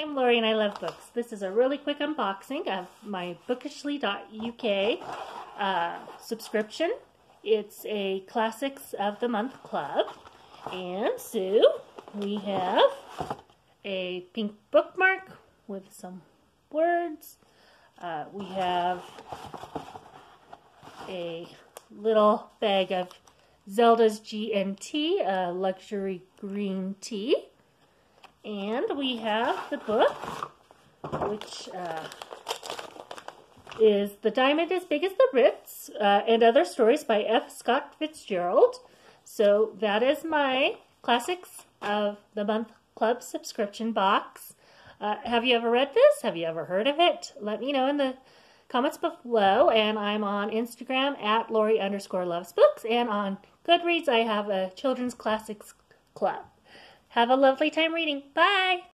I'm Lorie and I love books. This is a really quick unboxing of my bookishly.uk uh, subscription. It's a Classics of the Month club. And so we have a pink bookmark with some words. Uh, we have a little bag of Zelda's GNT, a luxury green tea. And we have the book, which uh, is The Diamond as Big as the Ritz uh, and Other Stories by F. Scott Fitzgerald. So that is my Classics of the Month Club subscription box. Uh, have you ever read this? Have you ever heard of it? Let me know in the comments below. And I'm on Instagram at Lorie underscore loves books. And on Goodreads, I have a children's classics club. Have a lovely time reading. Bye!